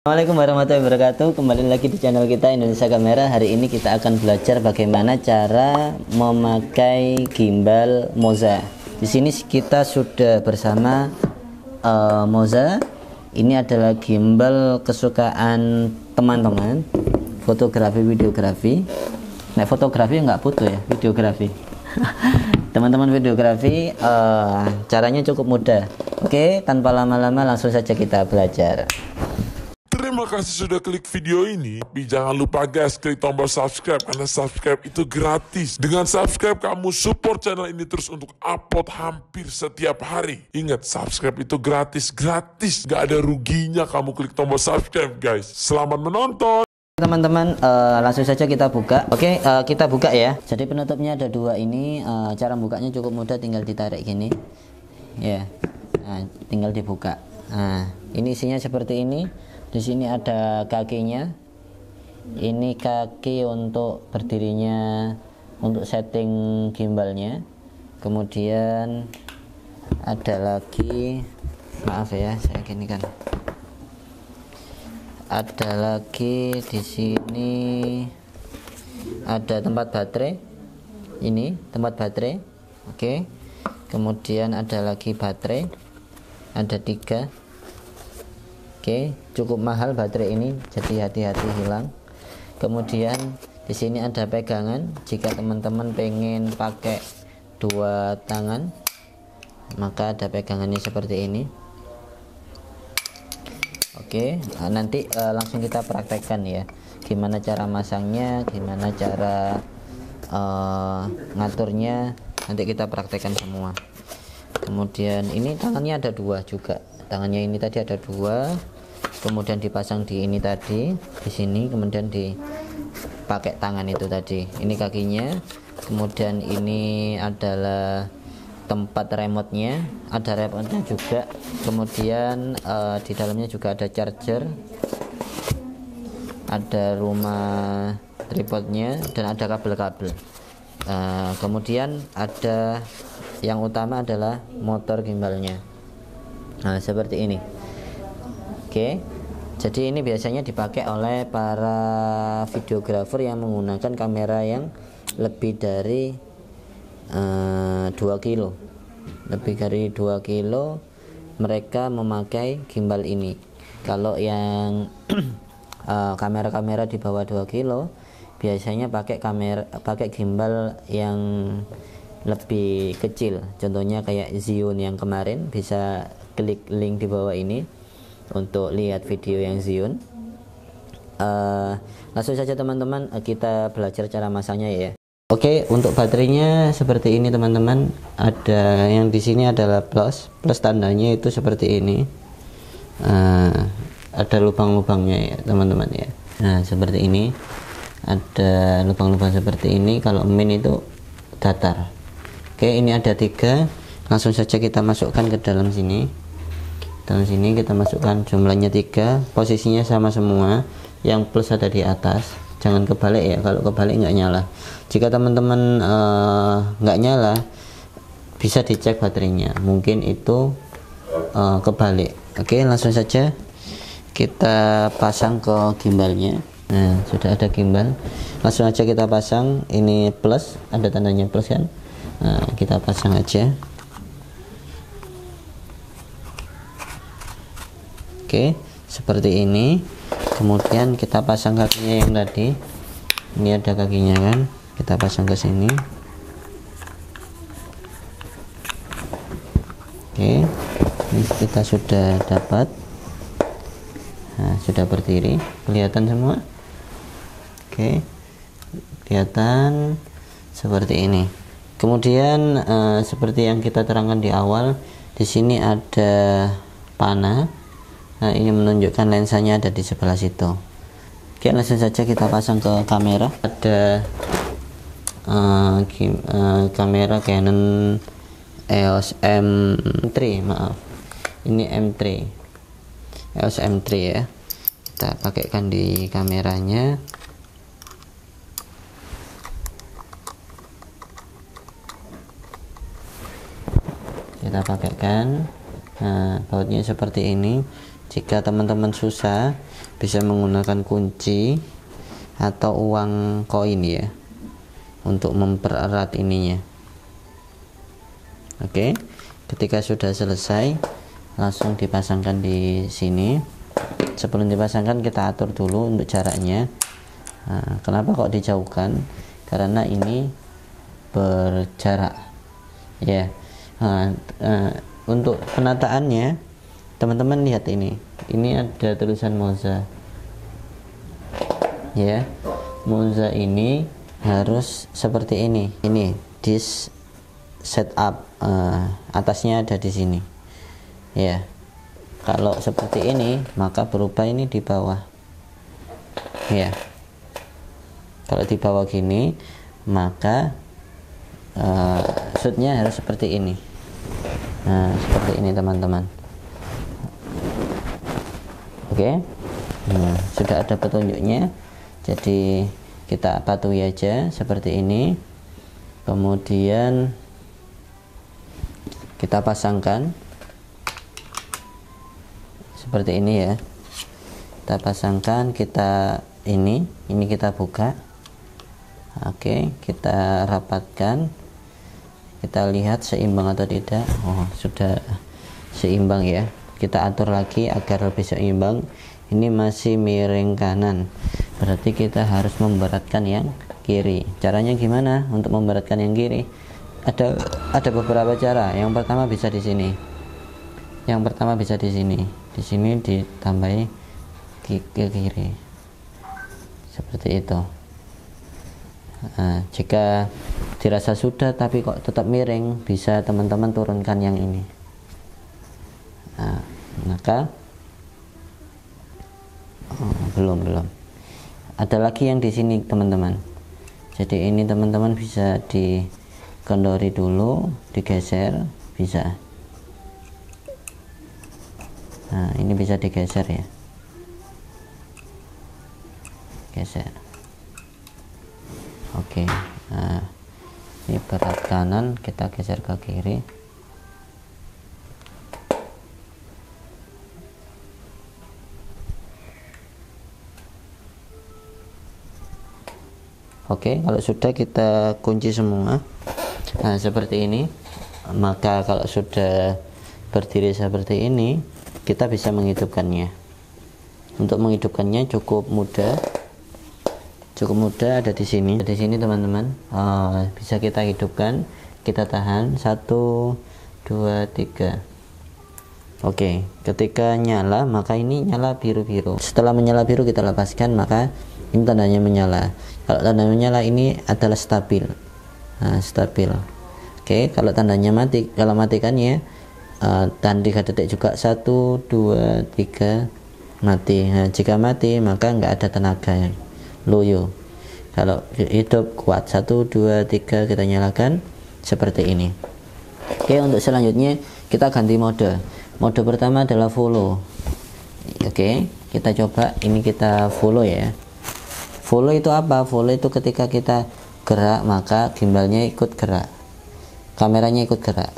Assalamualaikum warahmatullahi wabarakatuh. Kembali lagi di channel kita Indonesia Kamera. Hari ini kita akan belajar bagaimana cara memakai gimbal Moza. Di sini kita sudah bersama uh, Moza. Ini adalah gimbal kesukaan teman-teman. Fotografi, videografi. Nah fotografi nggak butuh ya, videografi. Teman-teman videografi uh, Caranya cukup mudah. Oke, tanpa lama-lama langsung saja kita belajar Terima kasih sudah klik video ini. Tapi jangan lupa guys, klik tombol subscribe karena subscribe itu gratis. Dengan subscribe kamu support channel ini terus untuk upload hampir setiap hari. Ingat, subscribe itu gratis, gratis. Gak ada ruginya kamu klik tombol subscribe guys. Selamat menonton. Teman-teman, uh, langsung saja kita buka. Oke, uh, kita buka ya. Jadi penutupnya ada dua ini. Uh, cara bukanya cukup mudah, tinggal ditarik gini. Ya, nah, tinggal dibuka. Nah, ini isinya seperti ini di sini ada kakinya. Ini kaki untuk berdirinya untuk setting gimbalnya. Kemudian ada lagi maaf ya saya gini kan. Ada lagi di sini ada tempat baterai. Ini tempat baterai oke. Kemudian ada lagi baterai. Ada tiga Oke, cukup mahal baterai ini, jadi hati-hati hilang. Kemudian di sini ada pegangan. Jika teman-teman pengen pakai dua tangan, maka ada pegangannya seperti ini. Oke, nah, nanti uh, langsung kita praktekkan ya. Gimana cara masangnya, gimana cara uh, ngaturnya, nanti kita praktekkan semua. Kemudian ini tangannya ada dua juga tangannya ini tadi ada dua kemudian dipasang di ini tadi di sini kemudian dipakai tangan itu tadi. Ini kakinya kemudian ini adalah tempat remote-nya ada remote-nya juga kemudian uh, di dalamnya juga ada charger ada rumah tripodnya dan ada kabel-kabel. Uh, kemudian ada yang utama adalah motor gimbalnya nah seperti ini. Oke. Jadi ini biasanya dipakai oleh para videografer yang menggunakan kamera yang lebih dari uh, eh, 2 kilo. Lebih dari 2 kilo mereka memakai gimbal ini. Kalau yang eh, kamera-kamera uh, di bawah 2 kilo biasanya pakai kamera pakai gimbal yang lebih kecil. Contohnya kayak Zion yang kemarin bisa klik link di bawah ini untuk lihat video yang Zion uh, langsung saja teman-teman uh, kita belajar cara masangnya ya. Oke okay, untuk baterainya seperti ini teman-teman. Ada yang di sini adalah plus plus tandanya itu seperti ini. Uh, ada lubang-lubangnya ya teman-teman ya. Nah seperti ini. Ada lubang-lubang seperti ini. Kalau min itu datar. Oke ini ada tiga. Langsung saja kita masukkan ke dalam sini dalam sini kita masukkan jumlahnya tiga. Posisinya sama semua. Yang plus ada di atas. Jangan kebalik ya kalau kebalik nggak nyala. Jika teman-teman uh, nyala bisa dicek baterainya. Mungkin itu uh, kebalik. Oke langsung saja kita pasang ke gimbalnya. Nah sudah ada gimbal. Langsung aja kita pasang. Ini plus ada tandanya plus kan? Nah, kita pasang aja Oke seperti ini. Kemudian kita pasang kakinya yang tadi. Ini ada kakinya kan? Kita pasang ke sini. Oke ini kita sudah dapat. Nah, sudah berdiri. Kelihatan semua? Oke kelihatan seperti ini. Kemudian uh, seperti yang kita terangkan di awal di sini ada panah nah ini menunjukkan lensanya ada di sebelah situ. Oke langsung saja kita pasang ke kamera. Ada uh, uh, kamera Canon EOS M3 maaf. Ini M3 EOS M3 ya. Kita pakaikan di kameranya. Kita pakaikan nah bautnya seperti ini jika teman-teman susah bisa menggunakan kunci atau uang koin ya untuk mempererat ininya. Oke ketika sudah selesai langsung dipasangkan di sini. Sebelum dipasangkan kita atur dulu untuk jaraknya. Nah, kenapa kok dijauhkan? Karena ini berjarak. Ya nah, uh, untuk penataannya teman-teman lihat ini. Ini ada tulisan Moza ya. Moza ini harus seperti ini. Ini dis setup uh, atasnya ada di sini. Ya. Kalau seperti ini maka berubah ini di bawah. Ya. Kalau di bawah gini maka uh, shootnya harus seperti ini. Nah seperti ini teman-teman oke? Okay? nah, sudah ada petunjuknya. Jadi kita patuhi aja seperti ini. Kemudian kita pasangkan. Seperti ini ya. Kita pasangkan kita ini ini kita buka. Oke kita rapatkan. Kita lihat seimbang atau tidak. Oh sudah seimbang ya kita atur lagi agar lebih seimbang ini masih miring kanan. Berarti kita harus memberatkan yang kiri. Caranya gimana untuk memberatkan yang kiri? Ada ada beberapa cara. Yang pertama bisa di sini. Yang pertama bisa di sini. Di sini ditambahi ke kiri. Seperti itu. Nah, jika dirasa sudah tapi kok tetap miring, bisa teman-teman turunkan yang ini. Nah, maka oh, belum belum. Ada lagi yang di sini teman-teman. Jadi ini teman-teman bisa dikendori dulu, digeser, bisa. Nah, ini bisa digeser ya. Geser oke nah ini berat kanan kita geser ke kiri Oke, kalau sudah kita kunci semua. Nah, seperti ini. Maka kalau sudah berdiri seperti ini, kita bisa menghidupkannya. Untuk menghidupkannya cukup mudah cukup mudah ada di sini di sini teman-teman uh, bisa kita hidupkan kita tahan satu dua tiga Oke, ketika nyala maka ini nyala biru-biru. Setelah menyala biru kita lepaskan maka ini tandanya menyala. Kalau tanda menyala ini adalah stabil. Nah, stabil. Oke, kalau tandanya mati, kalau matikannya uh, dan 3 detik juga satu dua tiga mati. Nah, jika mati maka nggak ada tenaga loyo kalau hidup kuat satu dua tiga kita nyalakan seperti ini oke untuk selanjutnya kita ganti mode mode pertama adalah follow oke kita coba ini kita follow ya follow itu apa? Follow itu ketika kita gerak maka gimbalnya ikut gerak. Kameranya ikut gerak.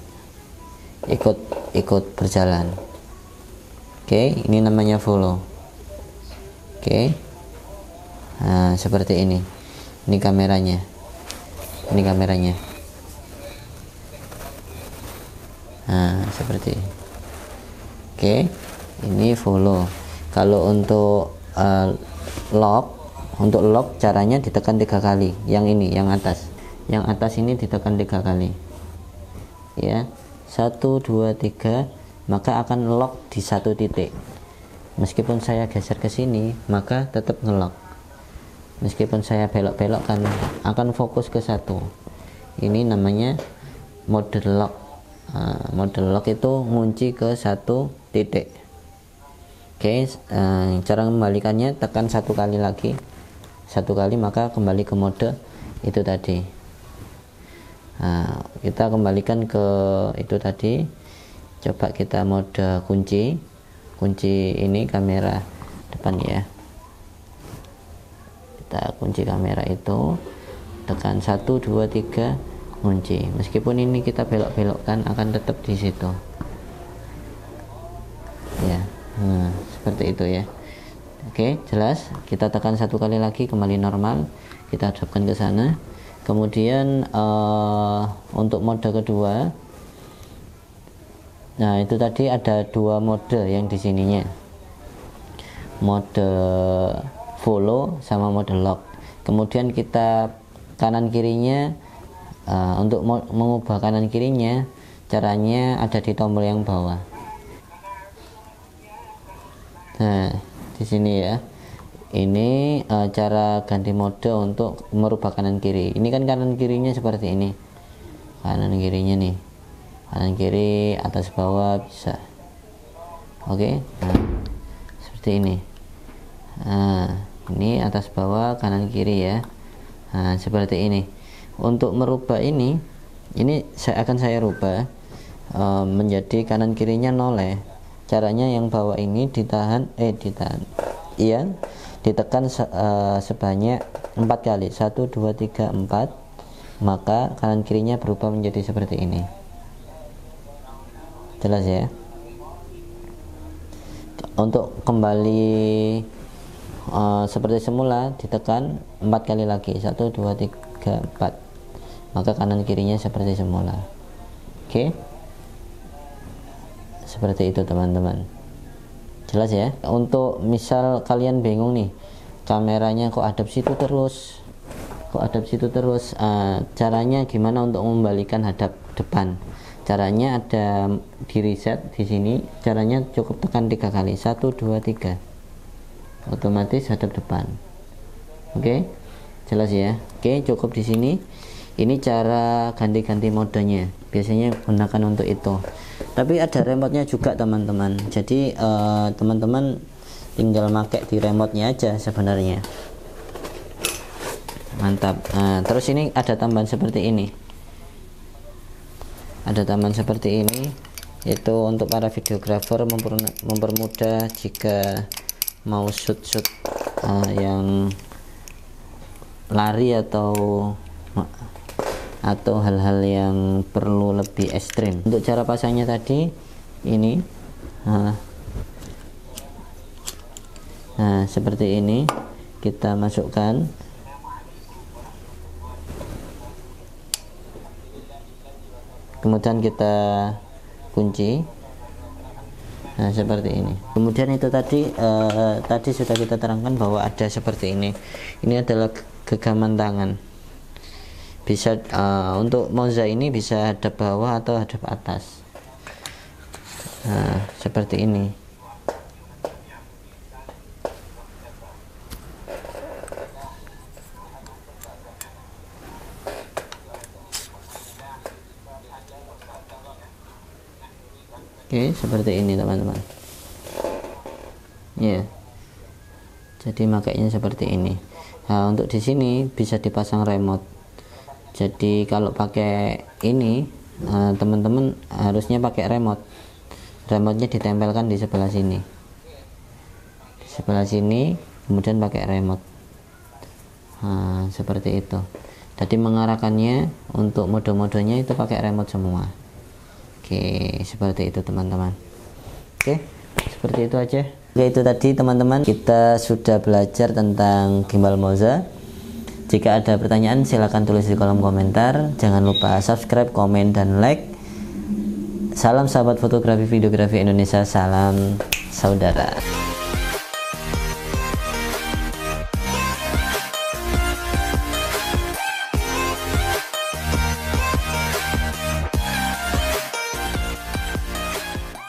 Ikut ikut berjalan. Oke ini namanya follow. Oke. Nah, seperti ini. Ini kameranya. Ini kameranya. Nah seperti ini. oke ini follow. Kalau untuk uh, lock untuk lock caranya ditekan tiga kali. Yang ini yang atas. Yang atas ini ditekan tiga kali. Ya. Satu dua tiga. Maka akan lock di satu titik. Meskipun saya geser ke sini maka tetap ngelock meskipun saya belok-belok kan akan fokus ke satu. Ini namanya mode lock uh, mode lock itu ngunci ke satu titik. Oke okay, uh, cara kembalikannya tekan satu kali lagi satu kali maka kembali ke mode itu tadi. Nah, kita kembalikan ke itu tadi. Coba kita mode kunci. Kunci ini kamera depan ya. Kita kunci kamera itu. Tekan 1 2 3 kunci. Meskipun ini kita belok-belokkan akan tetap di situ. Ya nah seperti itu ya oke jelas. Kita tekan satu kali lagi kembali normal. Kita hadapkan ke sana. Kemudian uh, untuk mode kedua. Nah itu tadi ada dua mode yang di sininya. Mode follow sama mode lock. Kemudian kita kanan kirinya uh, untuk mengubah kanan kirinya caranya ada di tombol yang bawah. Nah di sini ya. Ini uh, cara ganti mode untuk merubah kanan kiri. Ini kan kanan kirinya seperti ini. Kanan kirinya nih. Kanan kiri atas bawah bisa. Oke okay? nah, seperti ini. Nah ini atas bawah kanan kiri ya. Nah, seperti ini. Untuk merubah ini ini saya akan saya rubah uh, menjadi kanan kirinya noleh caranya yang bawah ini ditahan eh ditahan. Iya ditekan uh, sebanyak empat kali. Satu dua tiga empat. Maka kanan kirinya berubah menjadi seperti ini. Jelas ya? Untuk kembali uh, seperti semula ditekan empat kali lagi. Satu dua tiga empat. Maka kanan kirinya seperti semula. Oke? okay? Seperti itu teman-teman. Jelas ya? Untuk misal kalian bingung nih kameranya kok ada situ terus? Kok ada situ terus? Uh, caranya gimana untuk membalikan hadap depan? Caranya ada di reset di sini. Caranya cukup tekan tiga kali. Satu dua tiga. Otomatis hadap depan. Oke? Okay? jelas ya? Oke okay, cukup di sini. Ini cara ganti-ganti modenya. Biasanya gunakan untuk itu tapi ada remote-nya juga teman-teman. Jadi eh, teman-teman uh, tinggal pakai di remote-nya aja sebenarnya. Mantap. Nah, terus ini ada tambahan seperti ini. Ada tambahan seperti ini yaitu untuk para videografer mempermudah jika mau shoot-shoot uh, yang lari atau atau hal-hal yang perlu lebih ekstrim. Untuk cara pasangnya tadi ini. Nah, nah seperti ini kita masukkan. Kemudian kita kunci. Nah seperti ini. Kemudian itu tadi uh, tadi sudah kita terangkan bahwa ada seperti ini. Ini adalah gegaman tangan bisa uh, untuk moza ini bisa hadap bawah atau hadap atas nah seperti ini Oke, seperti ini teman-teman. Ya. Jadi makanya seperti ini. Nah, untuk di sini bisa dipasang remote jadi kalau pakai ini eh, teman-teman harusnya pakai remote. Remote-nya ditempelkan di sebelah sini. Di sebelah sini kemudian pakai remote. Nah, seperti itu. Jadi mengarahkannya untuk mode-modenya itu pakai remote semua. Oke seperti itu teman-teman. Oke seperti itu aja. Oke itu tadi teman-teman kita sudah belajar tentang gimbal Moza jika ada pertanyaan silahkan tulis di kolom komentar. Jangan lupa subscribe, komen, dan like. Salam sahabat fotografi videografi Indonesia, salam saudara.